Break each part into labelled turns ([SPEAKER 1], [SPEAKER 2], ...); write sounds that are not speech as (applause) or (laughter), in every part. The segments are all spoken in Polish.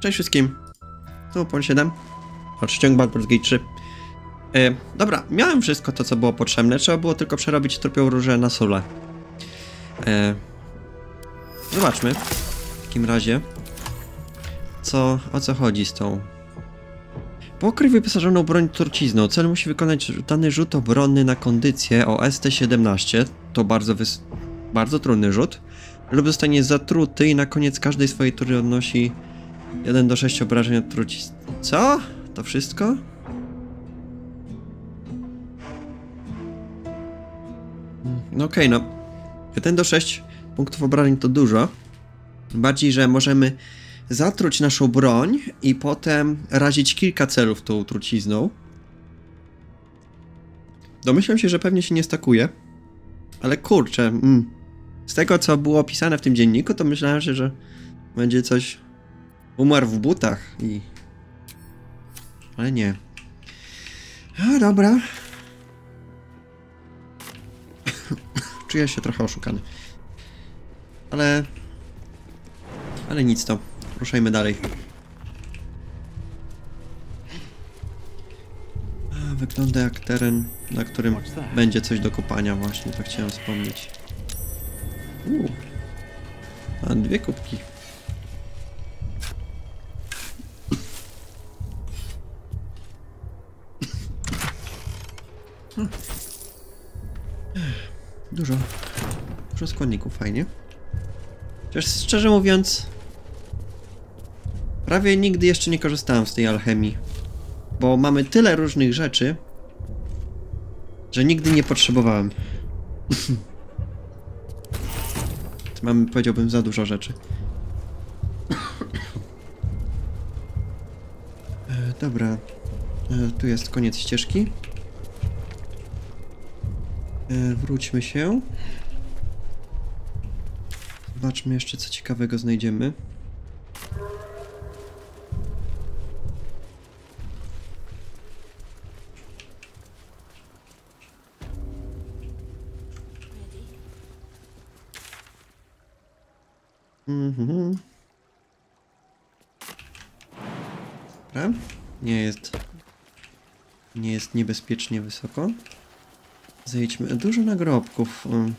[SPEAKER 1] Cześć wszystkim. Tu Pol 7. Odciąg Baldur's Gate 3. E, dobra, miałem wszystko to, co było potrzebne. Trzeba było tylko przerobić trupią różę na sole. E, zobaczmy. W takim razie. Co, o co chodzi z tą... Pokryj wyposażoną broń trucizną. Cel musi wykonać dany rzut obronny na kondycję o ST17. To bardzo, bardzo trudny rzut. Lub zostanie zatruty i na koniec każdej swojej tury odnosi 1 do 6 obrażeń od trucizny. Co? To wszystko? No okej, no. 1 do 6 punktów obrażeń to dużo. Bardziej, że możemy zatruć naszą broń i potem razić kilka celów tą trucizną. Domyślam się, że pewnie się nie stakuje. Ale kurczę, mm. z tego co było opisane w tym dzienniku, to myślałem się, że będzie coś. Umarł w butach i. Ale nie. A dobra. (coughs) Czuję się trochę oszukany. Ale. Ale nic to. Ruszajmy dalej. A, wygląda jak teren, na którym będzie coś do kopania właśnie, to chciałem wspomnieć. Uuu. A dwie kubki. Dużo. Dużo składników, fajnie. Chociaż szczerze mówiąc, prawie nigdy jeszcze nie korzystałem z tej alchemii. Bo mamy tyle różnych rzeczy, że nigdy nie potrzebowałem. (laughs) mamy, powiedziałbym, za dużo rzeczy. E, dobra. E, tu jest koniec ścieżki. E, wróćmy się. Zobaczmy jeszcze, co ciekawego znajdziemy. Mhm. Dobra. Nie jest... Nie jest niebezpiecznie wysoko. Zejdźmy. Dużo nagrobków. Mm.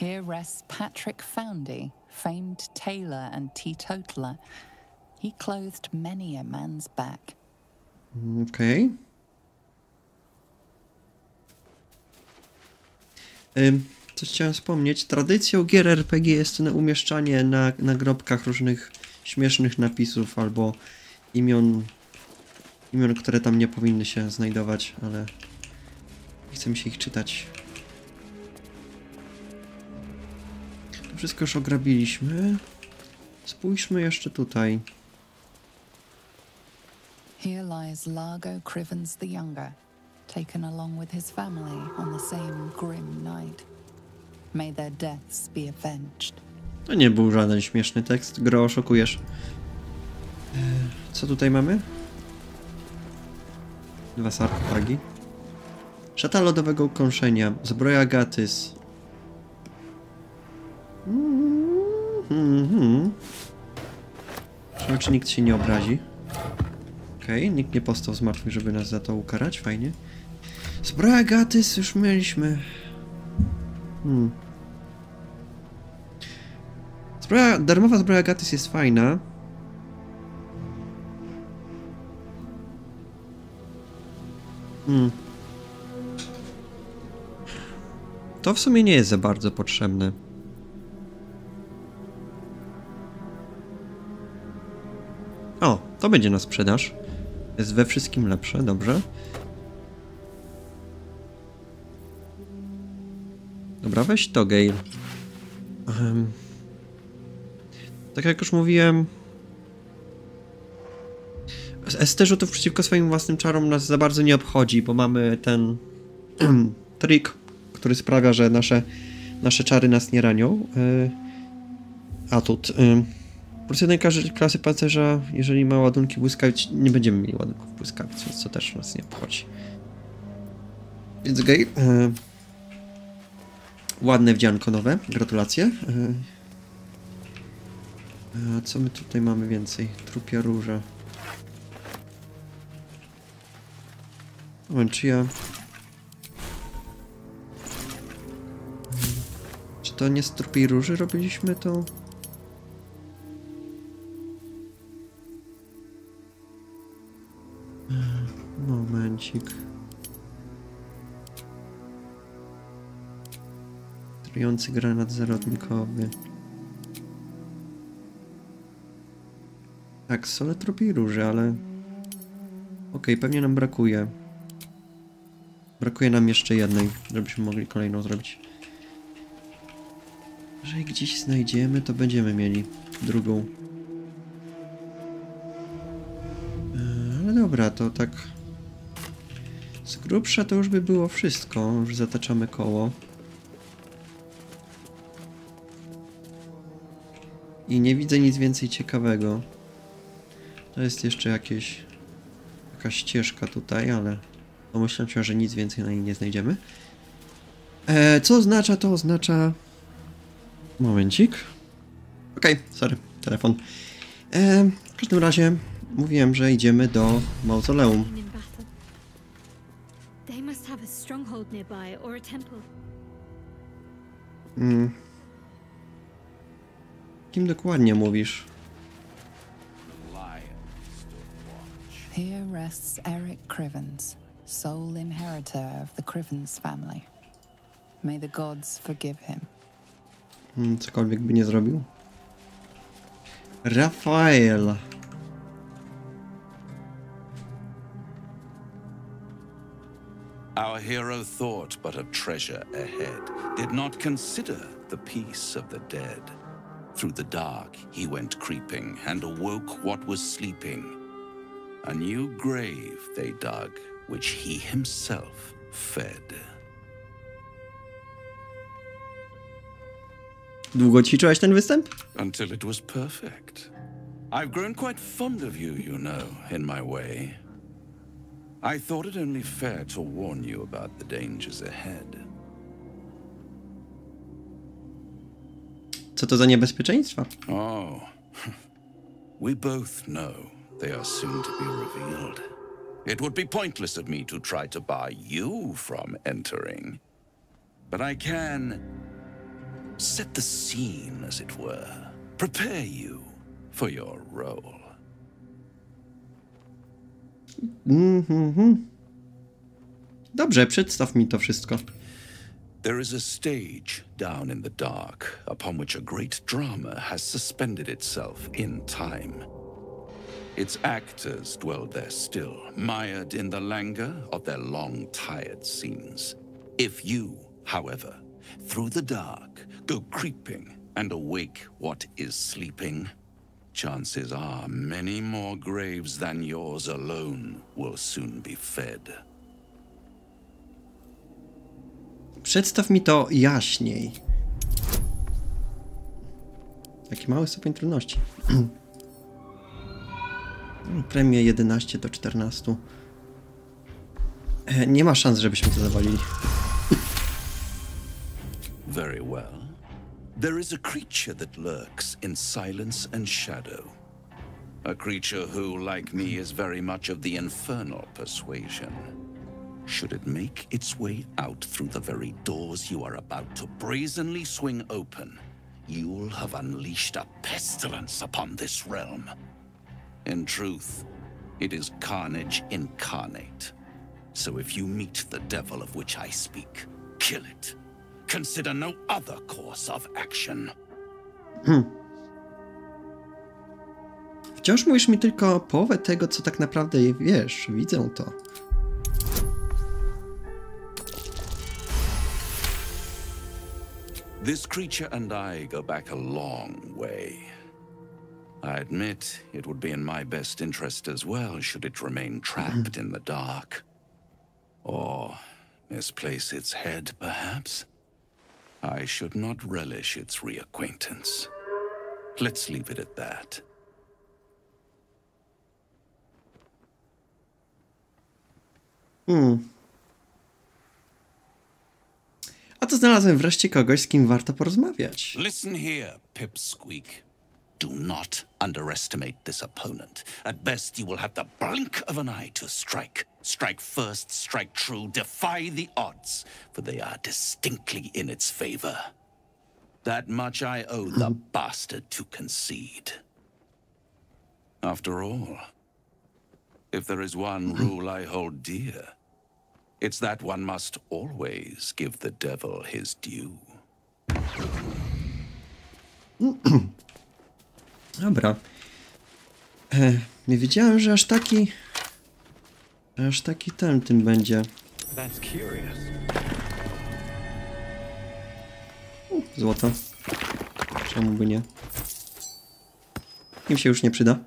[SPEAKER 2] Here rests Patrick Foundy, famed tailor and teetotaler. He clothed many a man's back.
[SPEAKER 1] Okej. Ym, Coś chciałem wspomnieć. Tradycją gier RPG jest na umieszczanie na nagrobkach różnych śmiesznych napisów albo imion, imion, które tam nie powinny się znajdować, ale nie chce mi się ich czytać. To wszystko już ograbiliśmy. Spójrzmy jeszcze tutaj.
[SPEAKER 2] Here lies Largo Crivens the Younger, taken along with his family on the same grim night. May their deaths be avenged.
[SPEAKER 1] To nie był żaden śmieszny tekst, gro oszukujesz. E, Co tutaj mamy? Dwa sarkofagi. Szata lodowego ukąszenia, zbroja Gatys. Mhm. Zobaczymy, czy nikt się nie obrazi. Okej, nikt nie postał z martwych, żeby nas za to ukarać, fajnie. Zbroja Gatys już mieliśmy. Hmm. Zbroja, darmowa zbroja Gatys jest fajna. Hmm. To w sumie nie jest za bardzo potrzebne. O, to będzie na sprzedaż. Jest we wszystkim lepsze, dobrze. Dobra, weź to, Gale. Um, tak jak już mówiłem... ST rzutów przeciwko swoim własnym czarom nas za bardzo nie obchodzi, bo mamy ten (clears throat) trik, który sprawia, że nasze, nasze czary nas nie ranią. Yy, atut. Yy. Plus jeden każdy klasy pancerza, jeżeli ma ładunki błyskawic, nie będziemy mieli ładunków błyskawic, więc to też nas nie obchodzi. Więc gej. Yy, ładne wdzianko nowe, gratulacje. A co my tutaj mamy więcej? Trupia róża. O, czy ja... to nie z trupiej róży robiliśmy to? Momencik. Trujący granat zarodnikowy. Tak, sole trupiej róży, ale... Okej, pewnie nam brakuje. Brakuje nam jeszcze jednej, żebyśmy mogli kolejną zrobić. Jeżeli gdzieś znajdziemy, to będziemy mieli drugą. Eee, Ale dobra, to tak... Z grubsza to już by było wszystko. Już zataczamy koło. I nie widzę nic więcej ciekawego. To jest jeszcze jakieś... Jakaś ścieżka tutaj, ale... Domyślam się, że nic więcej na niej nie znajdziemy. E, co oznacza? To oznacza... Momencik. Okej, sorry, telefon. E, w każdym razie mówiłem, że idziemy do mauzoleum. Mm. Kim dokładnie mówisz?
[SPEAKER 2] Here rests Eric Crivens, sole inheritor of the Crivens family. May the gods forgive him.
[SPEAKER 1] Mm, cokolwiek by nie zrobił. Rafael.
[SPEAKER 3] Our hero thought but of treasure ahead, did not consider the peace of the dead. Through the dark he went creeping, and awoke what was sleeping. A new grave they dug, which he himself fed.
[SPEAKER 1] Długo ćwiczyłeś ten występ?
[SPEAKER 3] Until it was perfect. I've grown quite fond of you, you know, in my way. I thought it only fair to warn you about the dangers ahead.
[SPEAKER 1] Co to za niebezpieczeństwa?
[SPEAKER 3] Oh, (laughs) we both know they are soon to be revealed. It would be pointless of me to try to bar you from entering. But I can set the scene, as it were, prepare you for your role.
[SPEAKER 1] Mhm. Dobrze, przedstaw mi to wszystko.
[SPEAKER 3] There is a stage down in the dark upon which a great drama has suspended itself in time. Its actors dwell there still, mired in the languor of their long tired scenes. If you, however, through the dark, go creeping and awake what is sleeping, chances are many more graves than yours alone will soon be fed.
[SPEAKER 1] Przedstaw mi to jaśniej. Jaki mały stopień trudności. (clears throat) Premie 11 do 14. E, Nie ma szans, żebyśmy to zawalili.
[SPEAKER 3] Very well. There is a creature that lurks in silence and shadow. A creature who, like me, is very much of the infernal persuasion. Should it make its way out through the very doors you are about to brazenly swing open, you'll have unleashed a pestilence upon this realm. In truth, it is carnage incarnate. So if you meet the devil of which I speak, kill it. Consider no other course of action. Hmm.
[SPEAKER 1] Wciąż mówisz mi tylko połowę tego, co tak naprawdę wiesz. Widzę to.
[SPEAKER 3] This creature and I go back a long way. I admit it would be in my best interest as well should it remain trapped in the dark. Or misplace its head, perhaps? I should not relish its reacquaintance. Let's leave it at that.
[SPEAKER 1] Hmm. A to znalazłem wreszcie kogoś, z kim warto porozmawiać.
[SPEAKER 3] Listen here, Pipsqueak. Do not underestimate this opponent. At best, you will have the blink of an eye to strike. Strike first, strike true, defy the odds, for they are distinctly in its favor. That much I owe the hmm. bastard to concede. After all, if there is one hmm. rule I hold dear, it's that one must always give the devil his due. (clears throat)
[SPEAKER 1] Dobra. E, nie wiedziałem, że aż taki... Aż taki ten tym będzie. Złoto. Czemu by nie? Im się już nie przyda.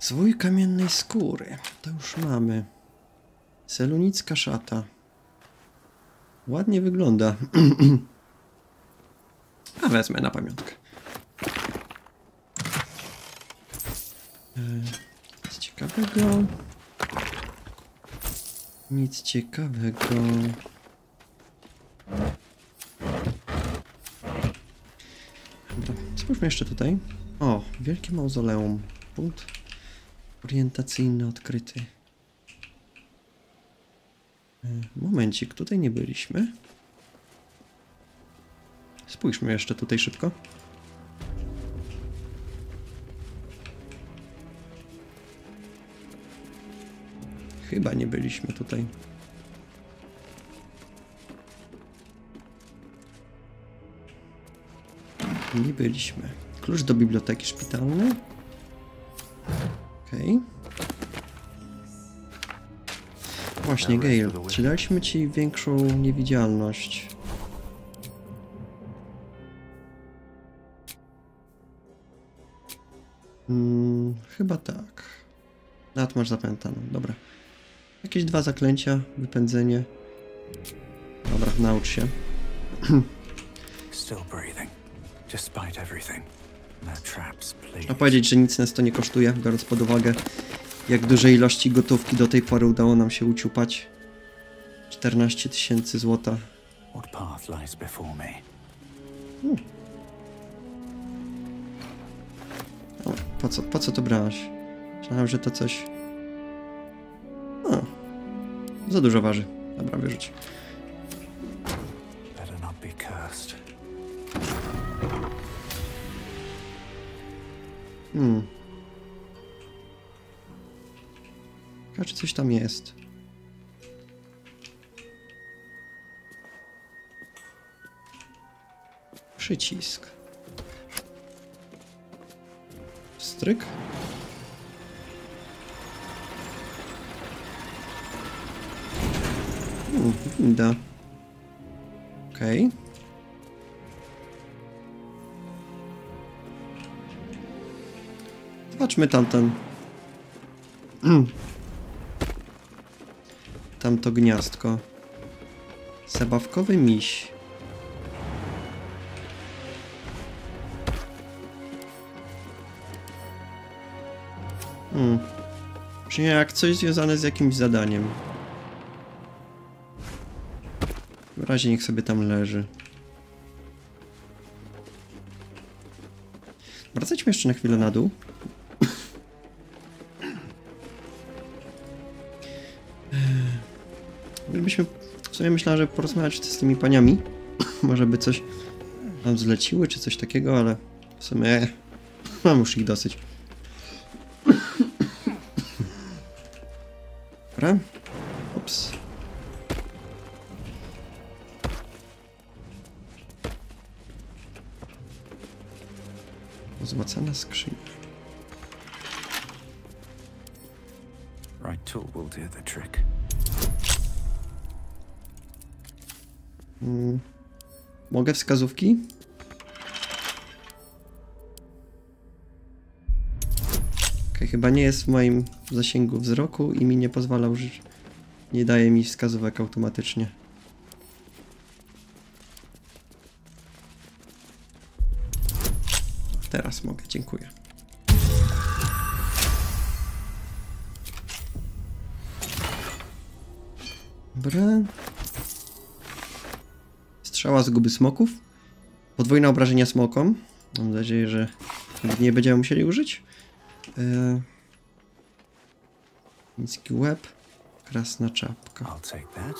[SPEAKER 1] Zwój kamiennej skóry. To już mamy. Selunicka szata. Ładnie wygląda. (clears throat) A wezmę na pamiątkę. E, Nic ciekawego. Nic ciekawego. Dobra, spójrzmy jeszcze tutaj. O, wielkie mauzoleum. Punkt orientacyjny odkryty. Momencik, tutaj nie byliśmy. Spójrzmy jeszcze tutaj szybko. Chyba nie byliśmy tutaj. Nie byliśmy. Klucz do biblioteki szpitalnej. Okej. Właśnie, Gale, czy daliśmy ci większą niewidzialność? Mm, chyba tak. Nad masz zapamiętaną, dobra. Jakieś dwa zaklęcia, wypędzenie. Dobra, naucz się. (clears throat)
[SPEAKER 4] No traps, please.
[SPEAKER 1] A powiedzieć, że nic nas to nie kosztuje, biorąc pod uwagę, jak duże ilości gotówki do tej pory udało nam się uciupać. 14 tysięcy złota.
[SPEAKER 4] Me?
[SPEAKER 1] O, po co, po co to brałaś? Myślałem, że to coś... O, za dużo waży. Dobra, wyrzuć. Hmm. Ciekawe, czy coś tam jest. Przycisk. Stryk. Hmm, winda. Okej. Zobaczmy tamten. Tamto gniazdko. Zabawkowy miś. Hmm. Brzmi jak coś związane z jakimś zadaniem. W razie niech sobie tam leży. Wracajmy jeszcze na chwilę na dół. Sumie myślałem, że porozmawiać z tymi paniami. (coughs) Może by coś nam zleciły, czy coś takiego, ale w sumie (laughs) mam już ich dosyć. (coughs) Dobra. Ups. Złacana skrzynia.
[SPEAKER 4] Right tool will do the trick.
[SPEAKER 1] Mm. Mogę wskazówki? Okej, chyba nie jest w moim zasięgu wzroku i mi nie pozwala użyć. Nie daje mi wskazówek automatycznie. Teraz mogę, dziękuję. Strzała z guby smoków. Podwójne obrażenia smokom. Mam nadzieję, że nie będziemy musieli użyć. Eee... Niski łeb. Krasna czapka.
[SPEAKER 4] I'll take that.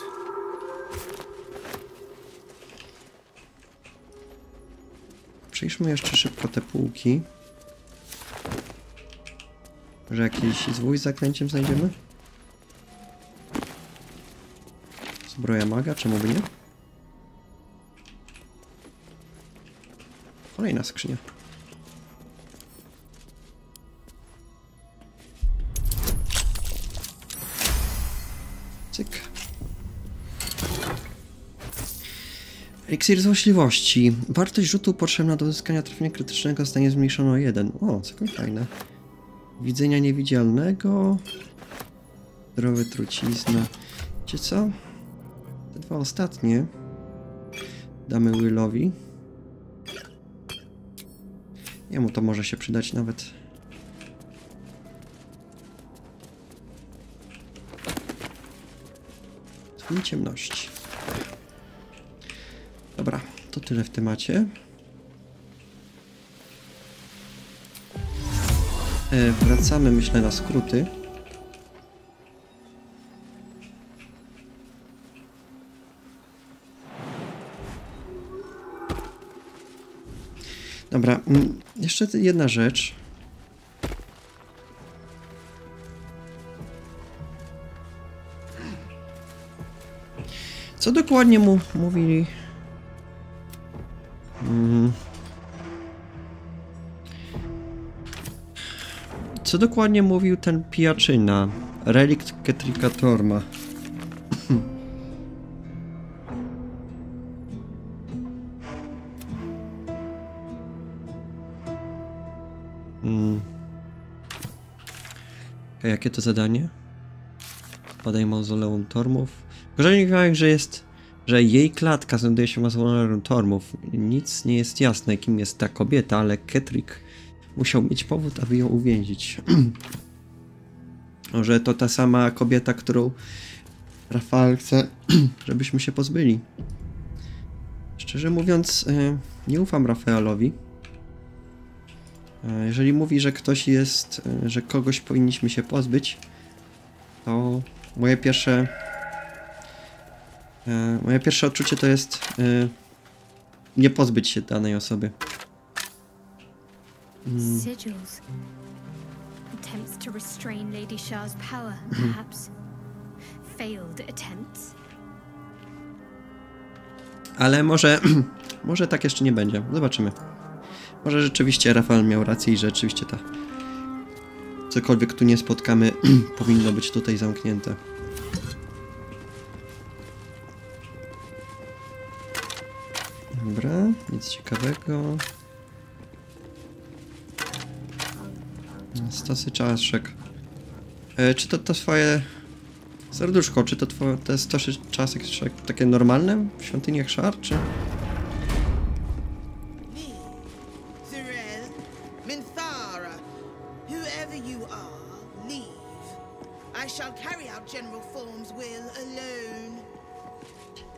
[SPEAKER 1] Przejrzmy jeszcze szybko te półki. Może jakiś zwój z zaklęciem znajdziemy? Zbroja maga, czemu by nie? Kolejna skrzynia. Cyk. Eliksir złośliwości. Wartość rzutu potrzebna do uzyskania trafienia krytycznego zostanie zmniejszona o 1. O, całkiem fajne. Widzenia niewidzialnego. Zdrowy trucizna. Wiecie co? Te dwa ostatnie damy Willowi. Jemu to może się przydać nawet. Tłum ciemności. Dobra, to tyle w temacie. E, wracamy, myślę, na skróty. Dobra, mm, jeszcze jedna rzecz. Co dokładnie mu mówili? Mm. Co dokładnie mówił ten pijaczyna? Relikt Ketrika Torma. Jakie to zadanie? Badaj mauzoleum Tormów. Gorzej mówiłem, że jest, że jej klatka znajduje się w mauzoleum Tormów. Nic nie jest jasne, kim jest ta kobieta, ale Ketrik musiał mieć powód, aby ją uwięzić. (clears throat) Może to ta sama kobieta, którą Rafał chce, (clears throat) żebyśmy się pozbyli. Szczerze mówiąc, e, nie ufam Rafaalowi. E, Jeżeli mówi, że ktoś jest, e, że kogoś powinniśmy się pozbyć, to moje pierwsze e, moje pierwsze odczucie to jest nie pozbyć się danej osoby.
[SPEAKER 5] Sigils. Attempts to restrain Lady Shah's power, perhaps. Failed attempts.
[SPEAKER 1] Ale może, (clears throat) może tak jeszcze nie będzie. Zobaczymy. Może rzeczywiście Rafał miał rację i rzeczywiście ta cokolwiek tu nie spotkamy (clears throat) powinno być tutaj zamknięte. Dobra, nic ciekawego. Stosy czaszek. E, czy to to swoje serduszko, czy to twoje, te stosy czaszek takie normalne w świątyniach szar, czy...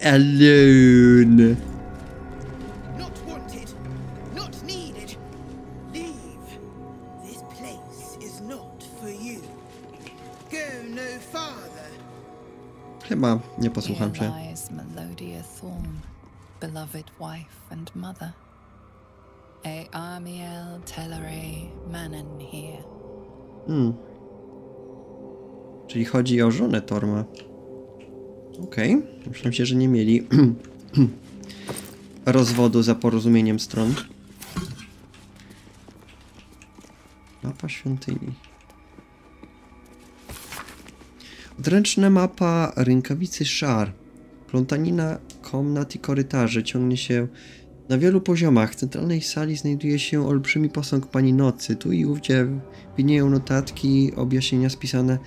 [SPEAKER 6] Alone. Not wanted, not needed. Leave. This place is not for you. Go no farther.
[SPEAKER 1] Chyba nie posłucham się.
[SPEAKER 2] Melodia Thorn, beloved wife and mother. E Amiel Telere Manon here.
[SPEAKER 1] Hmm. Czyli chodzi o żonę Torma. Okej. Myślałem się, że nie mieli (clears throat) rozwodu za porozumieniem stron. Mapa świątyni. Odręczna mapa rękawicy szar. Plątanina komnat i korytarzy ciągnie się na wielu poziomach. W centralnej sali znajduje się olbrzymi posąg Pani Nocy. Tu i ówdzie widnieją notatki, objaśnienia spisane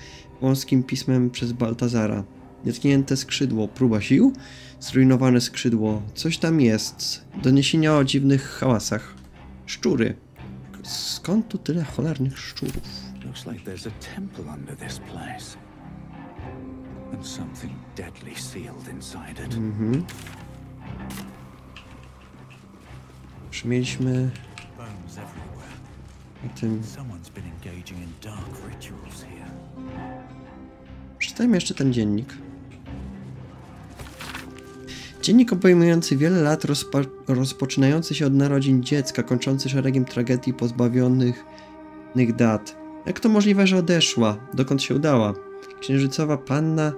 [SPEAKER 1] wąskim pismem przez Baltazara. Nietknięte skrzydło, próba sił, zrujnowane skrzydło, coś tam jest. Doniesienia o dziwnych hałasach. Szczury. Skąd tu tyle cholernych szczurów?
[SPEAKER 4] Looks like there's a temple under this place. And something deadly sealed inside it.
[SPEAKER 1] Mhm. Już mieliśmy
[SPEAKER 4] Bones everywhere.
[SPEAKER 1] o tym... Przeczytajmy jeszcze ten dziennik. Dziennik obejmujący wiele lat, rozpa- rozpoczynający się od narodzin dziecka, kończący szeregiem tragedii pozbawionych nych dat. Jak to możliwe, że odeszła? Dokąd się udała? Księżycowa panna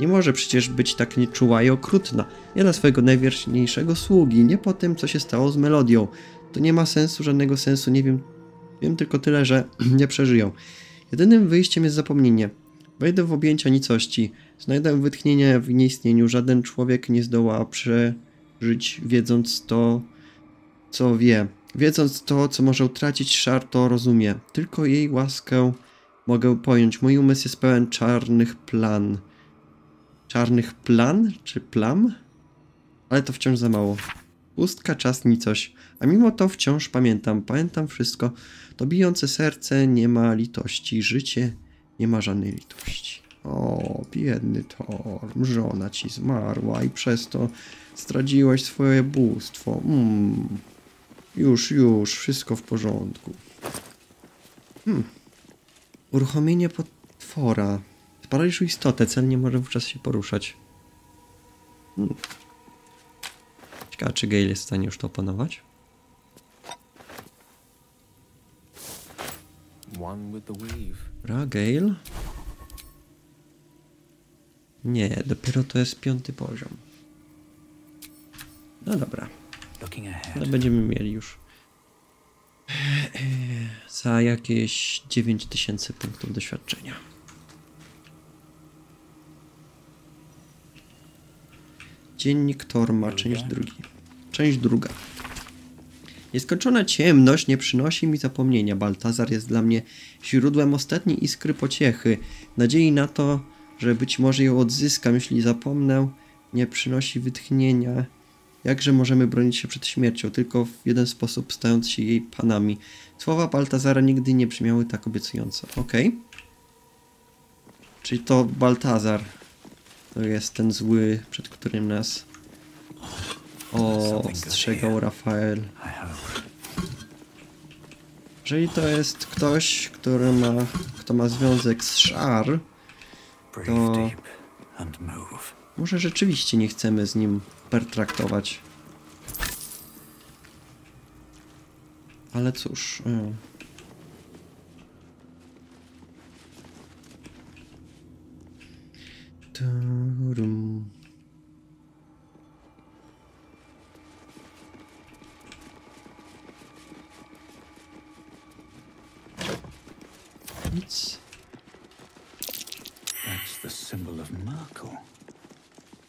[SPEAKER 1] nie może przecież być tak nieczuła i okrutna. Nie dla swojego najwierniejszego sługi, nie po tym, co się stało z melodią. To nie ma sensu, żadnego sensu, nie wiem. Wiem tylko tyle, że (clears throat) nie przeżyją. Jedynym wyjściem jest zapomnienie. Wejdę w objęcia nicości. Znajdę wytchnienie w nieistnieniu. Żaden człowiek nie zdoła przeżyć, wiedząc to, co wie. Wiedząc to, co może utracić, szar to rozumie. Tylko jej łaskę mogę pojąć. Mój umysł jest pełen czarnych plan. Czarnych plan? Czy plam? Ale to wciąż za mało. Pustka, czas, nicość. A mimo to wciąż pamiętam. Pamiętam wszystko. To bijące serce nie ma litości. Życie nie ma żadnej litości. O, biedny Torm, żona ci zmarła i przez to zdradziłeś swoje bóstwo. Mm. Już, już, wszystko w porządku. Hmm. Uruchomienie potwora. Sparaliżuj istotę, cel nie może wówczas się poruszać. Hmm. Ciekawe, czy Gale jest w stanie już to opanować? Dobra, Gale. Nie, dopiero to jest piąty poziom. No dobra,
[SPEAKER 4] ahead.
[SPEAKER 1] będziemy mieli już za jakieś 9000 punktów doświadczenia. Dziennik Torma, część drugi. Część druga. Nieskończona ciemność nie przynosi mi zapomnienia. Baltazar jest dla mnie źródłem ostatniej iskry pociechy. Nadziei na to, że być może ją odzyskam, jeśli zapomnę, nie przynosi wytchnienia. Jakże możemy bronić się przed śmiercią? Tylko w jeden sposób, stając się jej panami. Słowa Baltazara nigdy nie brzmiały tak obiecująco. Okej. Czyli to Baltazar to jest ten zły, przed którym nas ostrzegał Rafael. Jeżeli to jest ktoś, który ma, kto ma związek z Szar, To- może rzeczywiście nie chcemy z nim pertraktować. Ale cóż. Turum. Nic.
[SPEAKER 4] That's the symbol of Merkel.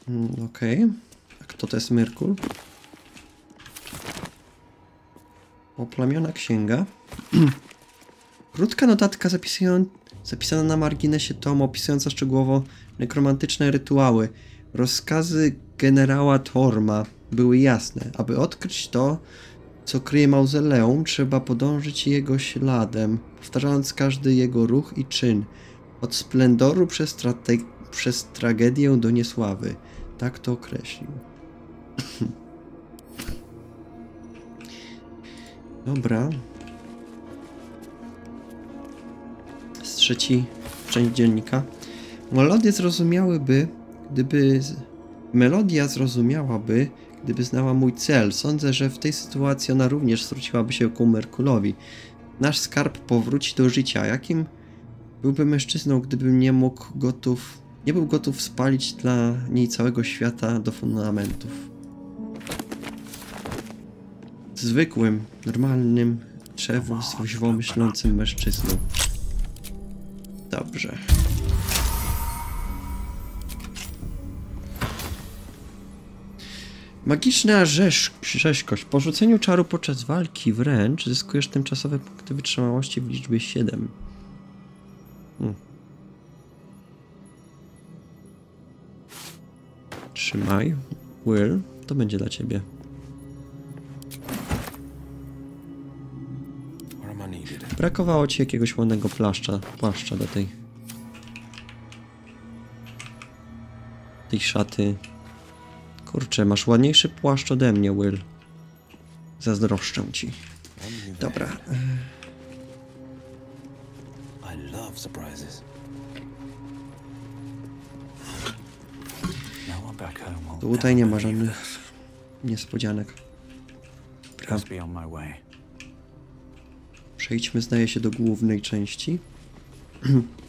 [SPEAKER 1] Mm, Okej. A kto to jest Myrkul? Oplamiona księga. (clears throat) Krótka notatka zapisana na marginesie tomu, opisująca szczegółowo nekromantyczne rytuały. Rozkazy generała Torma były jasne. Aby odkryć to, co kryje mauzoleum, trzeba podążyć jego śladem, powtarzając każdy jego ruch i czyn. Od splendoru przez, przez tragedię do niesławy. Tak to określił. (clears throat) Dobra. Z trzeci część dziennika. Melodię zrozumiałyby, gdyby. Melodia zrozumiałaby, gdyby znała mój cel. Sądzę, że w tej sytuacji ona również zwróciłaby się ku Merkulowi. Nasz skarb powróci do życia. Jakim byłby mężczyzną, gdybym nie mógł gotów. Nie był gotów spalić dla niej całego świata do fundamentów. Zwykłym, normalnym, trzeźwo myślącym mężczyzną. Dobrze. Magiczna rzeź, rzeźkość. Po rzuceniu czaru podczas walki wręcz zyskujesz tymczasowe punkty wytrzymałości w liczbie 7. Trzymaj. Will, to będzie dla ciebie.
[SPEAKER 7] E,
[SPEAKER 1] Brakowało ci jakiegoś ładnego płaszcza, płaszcza do tej. Tej. szaty. Kurczę, masz ładniejszy płaszcz ode mnie, Will. Zazdroszczę ci. Dobra.
[SPEAKER 4] Love surprises. Will
[SPEAKER 1] Tutaj nie ma żadnych niespodzianek.
[SPEAKER 4] Way.
[SPEAKER 1] przejdźmy, zdaje się, do głównej części. (clears throat)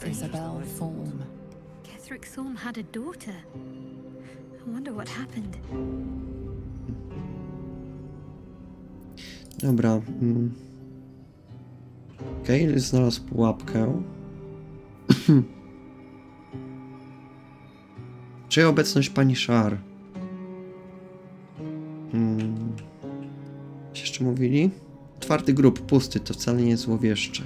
[SPEAKER 5] To
[SPEAKER 2] Isabel Thorm.
[SPEAKER 5] Ketherick Thorm had a daughter. I wonder what happened.
[SPEAKER 1] Dobra. Mm. Okej, znalazł pułapkę. (clears throat) Czy obecność pani Szar? Hmm. Jeszcze mówili? Czwarty grób, pusty, to wcale nie złowieszcze.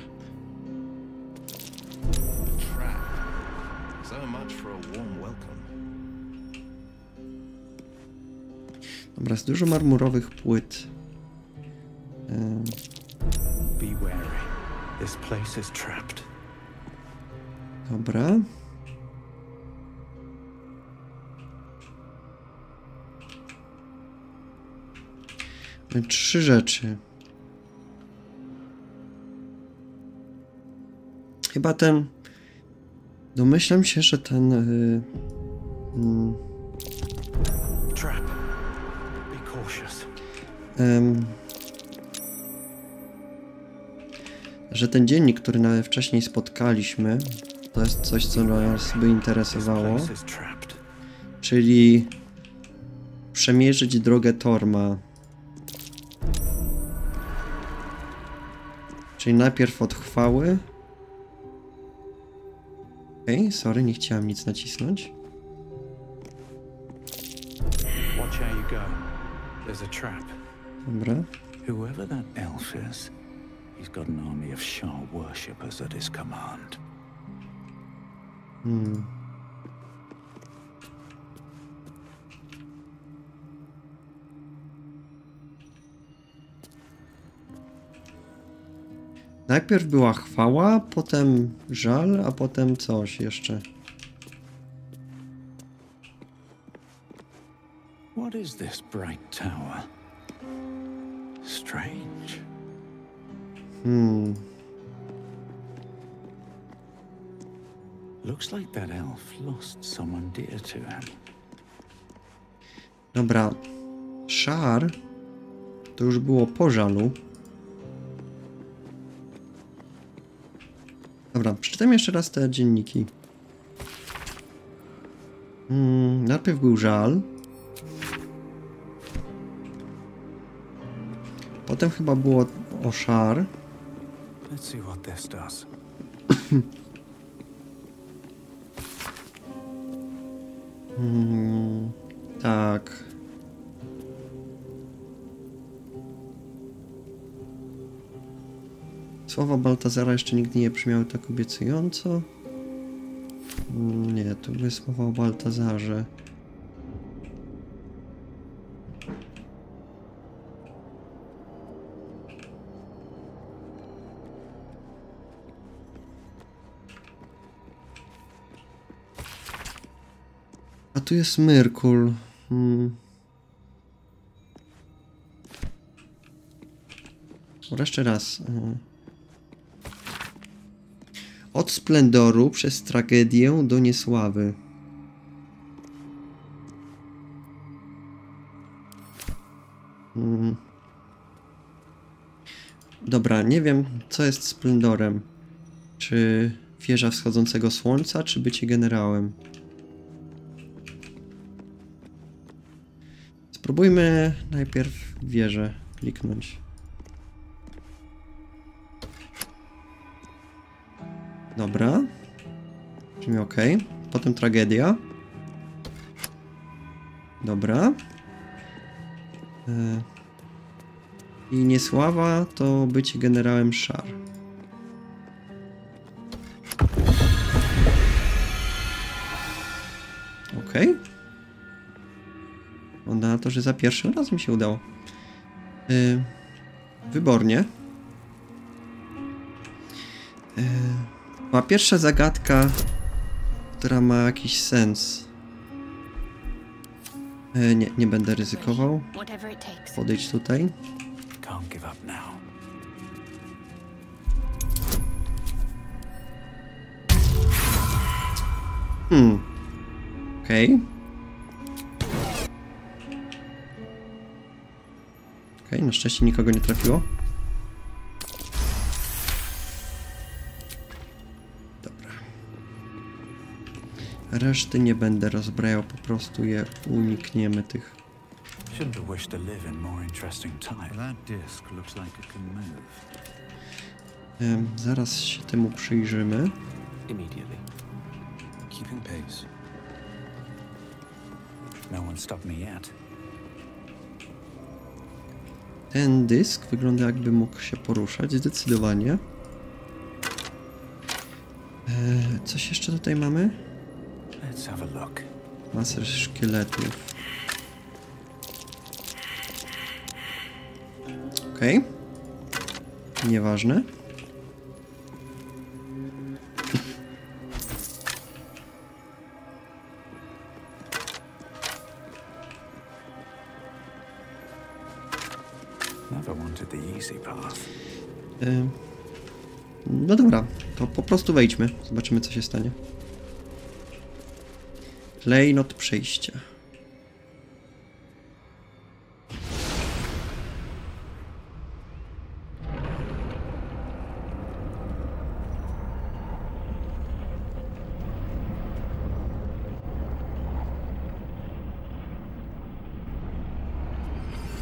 [SPEAKER 1] Jest dużo marmurowych płyt. Dobra. Mamy Trzy rzeczy. Chyba ten. Domyślam się, że ten. y, mm, że ten dziennik, który nawet wcześniej spotkaliśmy, to jest coś, co nas by interesowało. Czyli przemierzyć drogę Torma. Czyli najpierw od chwały. Okej, okay, sorry, nie chciałem nic nacisnąć.
[SPEAKER 4] Watch how you go. There's a trap.
[SPEAKER 1] Dobra.
[SPEAKER 4] Whoever that elf is, he's got an army of Shah worshippers at his command.
[SPEAKER 1] Hmm. Najpierw była chwała, potem żal, a potem coś jeszcze.
[SPEAKER 4] What is this bright tower? Strange.
[SPEAKER 1] Hmm.
[SPEAKER 4] Looks like that elf lost someone dear to him.
[SPEAKER 1] Dobra. Szar to już było po żalu. Dobra, przeczytam jeszcze raz te dzienniki. Mm, najpierw był żal. Potem chyba było o szar.
[SPEAKER 4] Let's see what this does.
[SPEAKER 1] Mm, tak. Słowa Baltazara jeszcze nigdy nie brzmiały tak obiecująco. Nie, to były słowa o Baltazarze. Tu jest Myrkul. Hmm. Jeszcze raz. y. Od splendoru przez tragedię do niesławy. Mm. Dobra, nie wiem, co jest splendorem. Czy wieża wschodzącego słońca, czy bycie generałem? Spróbujmy najpierw wieżę kliknąć. Dobra. Brzmi ok. Potem tragedia. Dobra. E... I niesława to być generałem Szar. Że za pierwszym razem się udało. Y, wybornie. Y, a pierwsza zagadka, która ma jakiś sens. Y, nie, nie będę ryzykował. Podejdź tutaj.
[SPEAKER 4] Can't give up
[SPEAKER 1] Okej. Okej, na szczęście nikogo nie trafiło. Dobra. Reszty nie będę rozbrajał, po prostu je unikniemy tych. Em, zaraz się temu przyjrzymy.
[SPEAKER 7] Immediately. Keeping pace.
[SPEAKER 4] No one stopped me yet.
[SPEAKER 1] Ten dysk wygląda jakby mógł się poruszać, zdecydowanie. E, coś jeszcze tutaj mamy? Masę szkieletów. Okej. Nieważne. Prostu wejdźmy. Zobaczymy, co się stanie. Klejnot przejścia.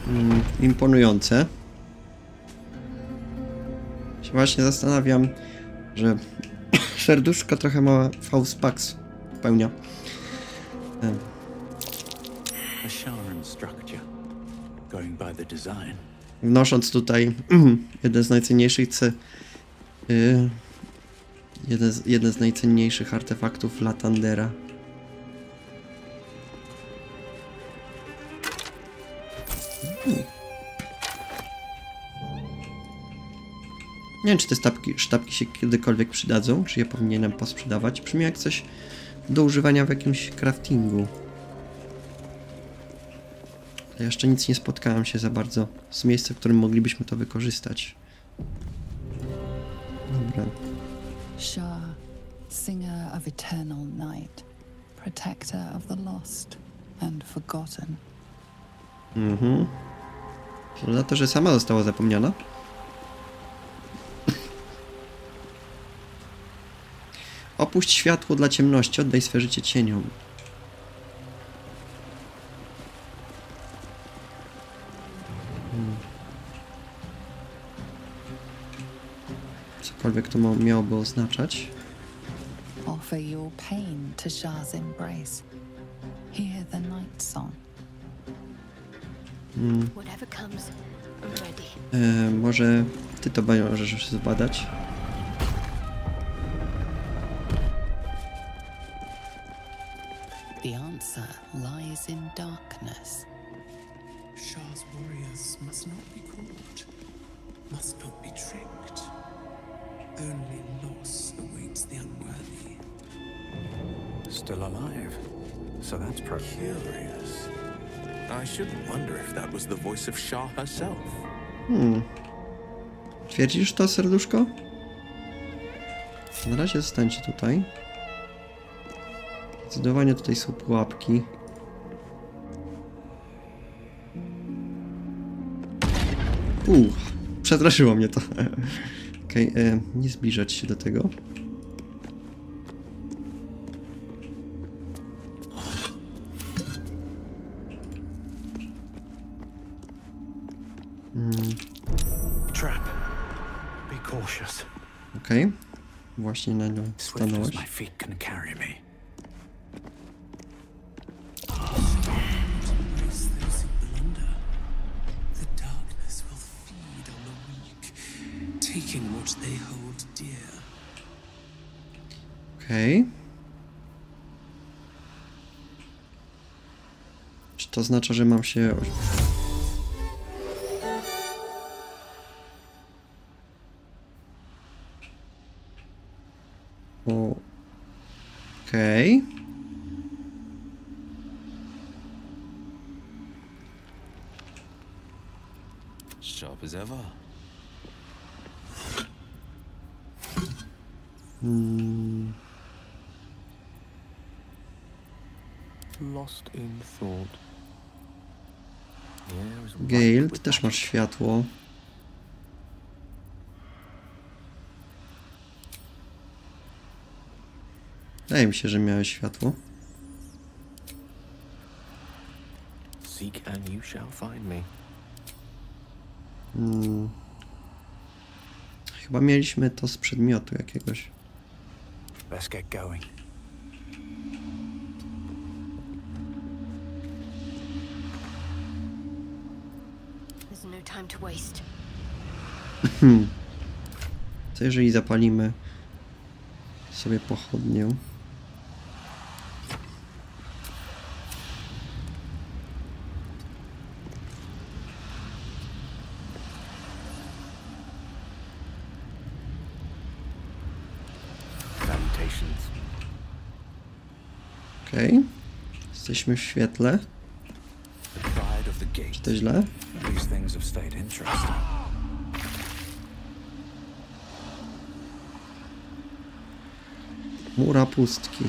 [SPEAKER 1] Mm, imponujące. Właśnie zastanawiam, że (coughs) serduszko trochę ma Faustpax pełnia. Wnosząc tutaj (clears throat) jeden z najcenniejszych c... Y, jeden, z, jeden z najcenniejszych artefaktów Latandera. Nie wiem, czy te sztabki, sztabki się kiedykolwiek przydadzą, czy je powinienem posprzedawać. Brzmi jak coś do używania w jakimś craftingu. Ja jeszcze nic nie spotkałem się za bardzo z miejsca, w którym moglibyśmy to wykorzystać. Dobra.
[SPEAKER 2] Shah, singer of eternal night, protector of the lost and forgotten.
[SPEAKER 1] Mhm. Za to, że sama została zapomniana. Opuść światło dla ciemności, oddaj swe życie cieniom. Hmm. Cokolwiek to miałoby oznaczać.
[SPEAKER 2] Offer your pain to Shah's embrace. Hear the night song.
[SPEAKER 5] Ready.
[SPEAKER 1] E, może ty to możesz zbadać.
[SPEAKER 7] Herself.
[SPEAKER 1] Hmm. Twierdzisz to, serduszko? Na razie zostańcie tutaj. Zdecydowanie tutaj są pułapki. Uff, przestraszyło mnie to. (laughs) Okej, e, nie zbliżać się do tego.
[SPEAKER 8] What they hold dear.
[SPEAKER 1] Okej. Czy to oznacza, że mam się... Światło. Wydaje mi się, że miałeś światło.
[SPEAKER 7] Seek and you shall find me.
[SPEAKER 1] Hmm. Chyba mieliśmy to z przedmiotu jakiegoś.
[SPEAKER 4] Let's get going.
[SPEAKER 1] Co (laughs) jeżeli zapalimy sobie pochodnię? Okej. Jesteśmy w świetle.
[SPEAKER 4] The pride of the gate.
[SPEAKER 1] Czy to źle?
[SPEAKER 4] Things have stayed interesting.
[SPEAKER 1] Mura pustki.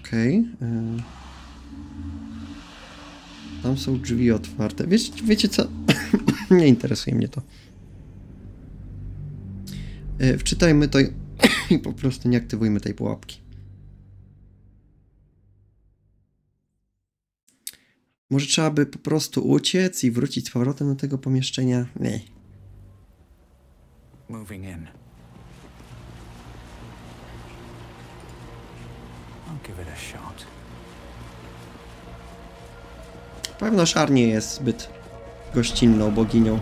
[SPEAKER 1] Okej. y. Tam są drzwi otwarte. Wiecie, wiecie co? (coughs) nie interesuje mnie to. Y, Wczytajmy to (coughs) i- po prostu nie aktywujmy tej pułapki. Może trzeba by po prostu uciec i wrócić z powrotem do tego pomieszczenia? Nie.
[SPEAKER 4] Moving in. I'll give it a shot.
[SPEAKER 1] Pewno Szar nie jest zbyt gościnną boginią.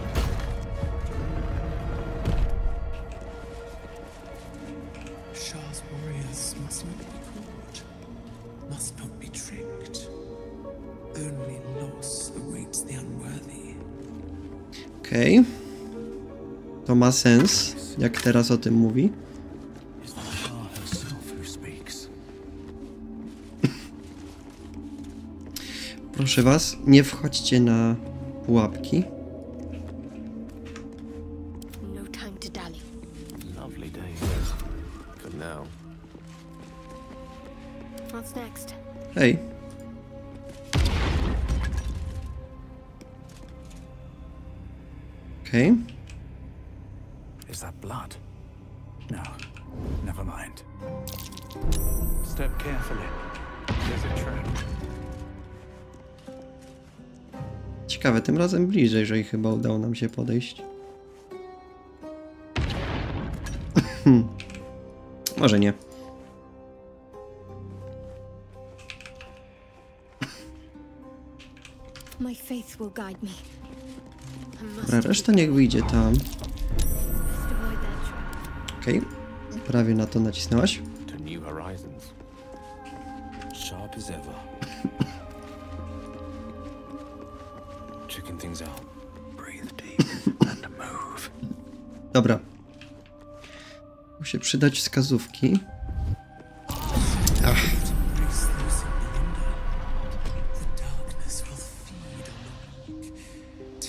[SPEAKER 1] Ma sens, jak teraz o tym mówi. Proszę was, nie wchodźcie na pułapki.
[SPEAKER 5] No
[SPEAKER 1] bliżej, że chyba udało nam się podejść. (laughs) Może nie. Dobra, reszta niech wyjdzie tam. Okej. Prawie na to nacisnęłaś.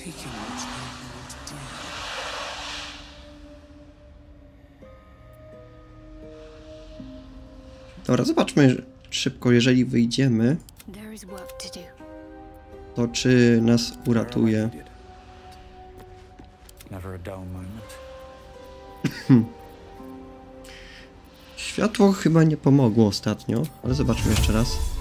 [SPEAKER 8] They hold dear.
[SPEAKER 1] Dobra, zobaczmy szybko, jeżeli wyjdziemy,
[SPEAKER 5] to
[SPEAKER 1] czy nas uratuje. (laughs) Światło chyba nie pomogło ostatnio, ale zobaczmy jeszcze raz.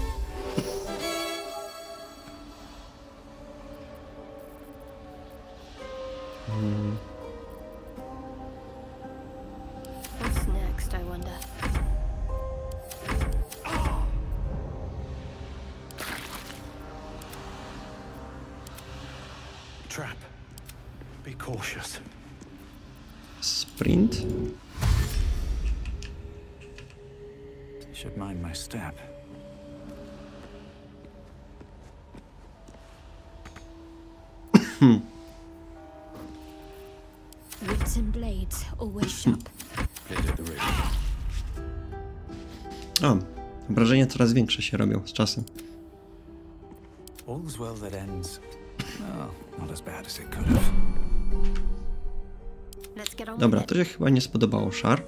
[SPEAKER 1] Z czasem.
[SPEAKER 4] All's well that ends. Well, not as bad as it could have.
[SPEAKER 5] Let's get on
[SPEAKER 1] Dobra, to się chyba nie spodobało Szar,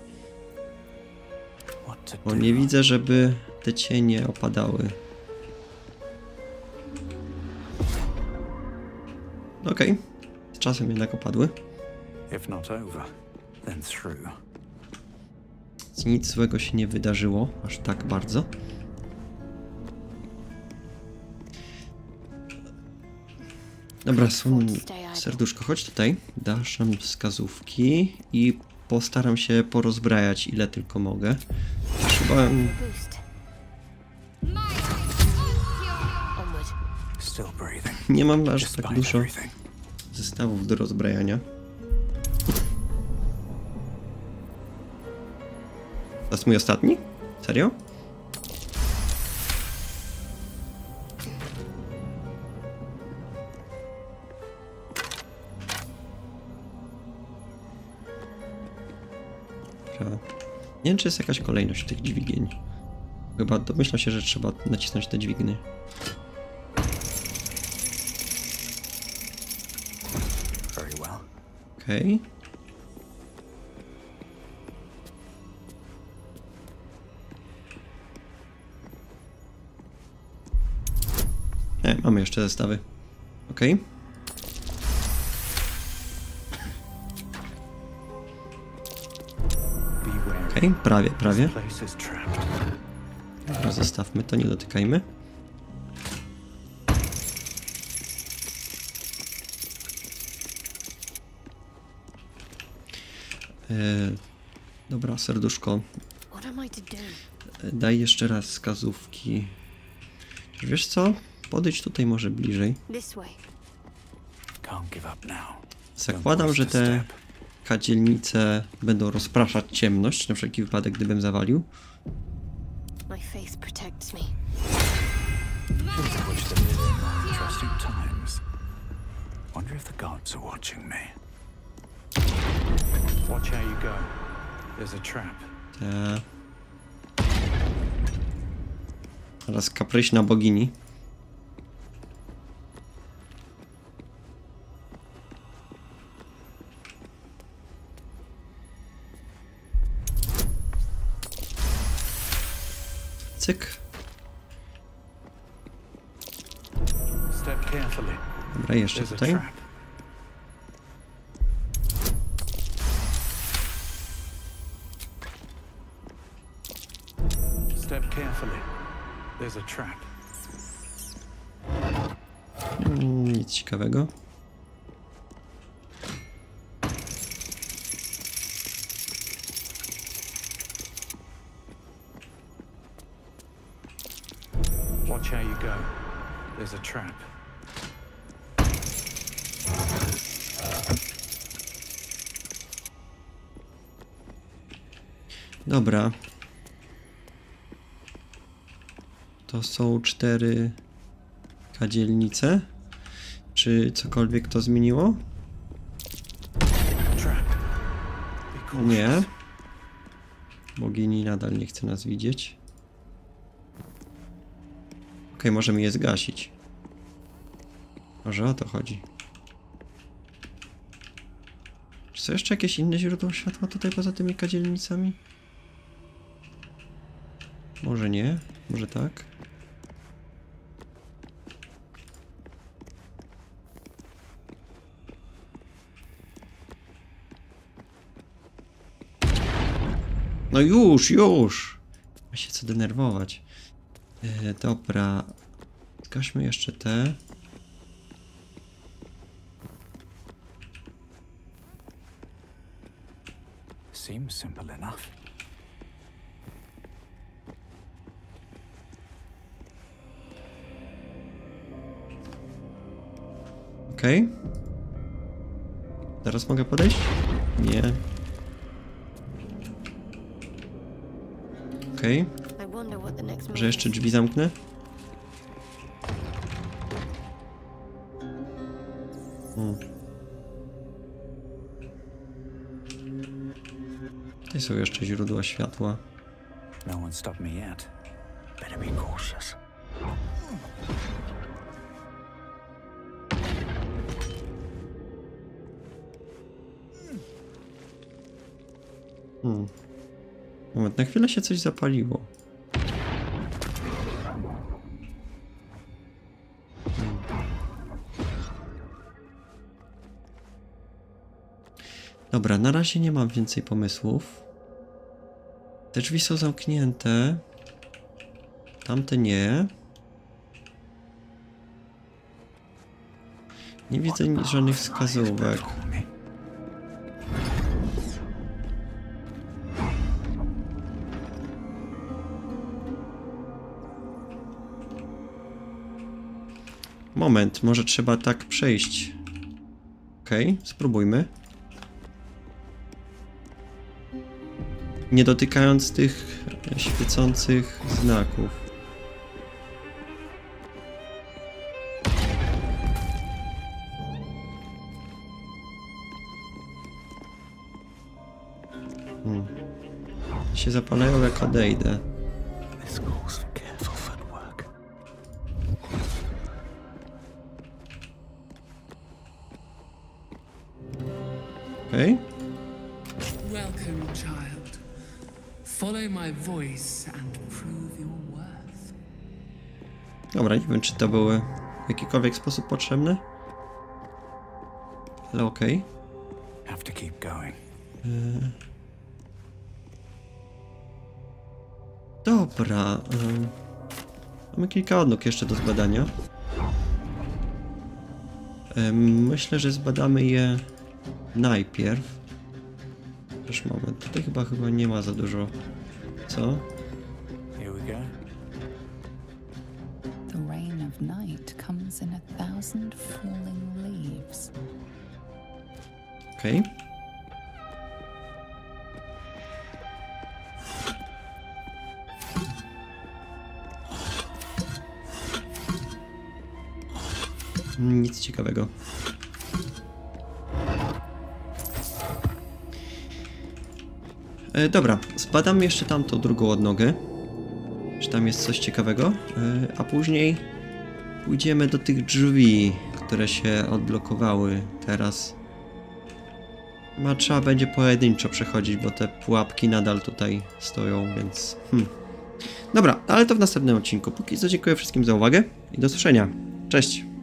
[SPEAKER 1] bo nie widzę, żeby te cienie opadały. Okej, z czasem jednak opadły.
[SPEAKER 4] If not over, then through.
[SPEAKER 1] Nic złego się nie wydarzyło, aż tak bardzo. Dobra, są serduszko, chodź tutaj. Dasz nam wskazówki i postaram się porozbrajać ile tylko mogę. Chyba nie mam aż tak dużo zestawów do rozbrajania. To jest mój ostatni? Serio? Nie wiem, czy jest jakaś kolejność tych dźwigień. Chyba domyślam się, że trzeba nacisnąć te
[SPEAKER 4] well.
[SPEAKER 1] Okej. Nie, mamy jeszcze zestawy. Okej.
[SPEAKER 4] Beware.
[SPEAKER 1] Okej, prawie, prawie.
[SPEAKER 4] Trapped.
[SPEAKER 1] Dobra, zostawmy to, nie dotykajmy. E, dobra, serduszko. E, Daj jeszcze raz wskazówki. Wiesz co? Podejdź tutaj może bliżej. Zakładam, że te kadzielnice będą rozpraszać ciemność, na wszelki wypadek, gdybym zawalił.
[SPEAKER 5] My faith protects me.
[SPEAKER 4] Wonder if the gods are watching me. Watch how you go. There's a trap.
[SPEAKER 1] Te... Teraz kapryśna bogini. Cyk. Dobra, jeszcze tutaj. Nic ciekawego. Są cztery kadzielnice. Czy cokolwiek to zmieniło? Nie. Bogini nadal nie chce nas widzieć. Okej, możemy je zgasić. Może o to chodzi. Czy są jeszcze jakieś inne źródła światła tutaj poza tymi kadzielnicami? Może nie, może tak. No już, już! Ma się co denerwować. E, dobra. Zgaśmy jeszcze te.
[SPEAKER 4] Seems simple enough.
[SPEAKER 1] Okej. Teraz mogę podejść? Nie. Okej. Że jeszcze drzwi zamknę? Hmm. Tutaj są jeszcze źródła światła.
[SPEAKER 4] No one stopped me yet. Better be cautious.
[SPEAKER 1] Hmm. Moment, na chwilę się coś zapaliło. Dobra, na razie nie mam więcej pomysłów. Te drzwi są zamknięte. Tamte nie. Nie widzę żadnych wskazówek. Moment, może trzeba tak przejść. Okej, spróbujmy. Nie dotykając tych świecących znaków. Hmm. Się zapalają jak odejdę. Nie wiem, czy to były w jakikolwiek sposób potrzebne. Ale okej.
[SPEAKER 4] Have to keep going.
[SPEAKER 1] Dobra. ym, mamy kilka odnóg jeszcze do zbadania. Ym, myślę, że zbadamy je najpierw. Też moment. Tutaj chyba chyba nie ma za dużo. Co? Okej. Nic ciekawego. E, dobra, zbadam jeszcze tamtą drugą odnogę. Czy tam jest coś ciekawego? E, a później pójdziemy do tych drzwi, które się odblokowały teraz. Ma trzeba będzie pojedynczo przechodzić, bo te pułapki nadal tutaj stoją, więc. Hmm. Dobra, ale to w następnym odcinku. Póki co dziękuję wszystkim za uwagę i do usłyszenia. Cześć!